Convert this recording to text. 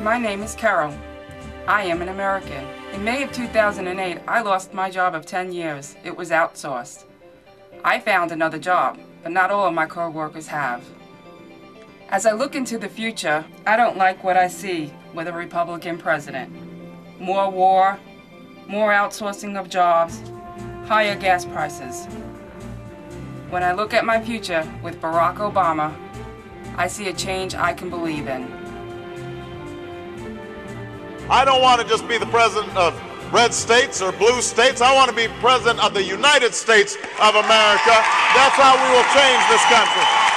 My name is Carol. I am an American. In May of 2008, I lost my job of 10 years. It was outsourced. I found another job, but not all of my co-workers have. As I look into the future, I don't like what I see with a Republican president. More war, more outsourcing of jobs, higher gas prices. When I look at my future with Barack Obama, I see a change I can believe in. I don't want to just be the president of red states or blue states. I want to be president of the United States of America. That's how we will change this country.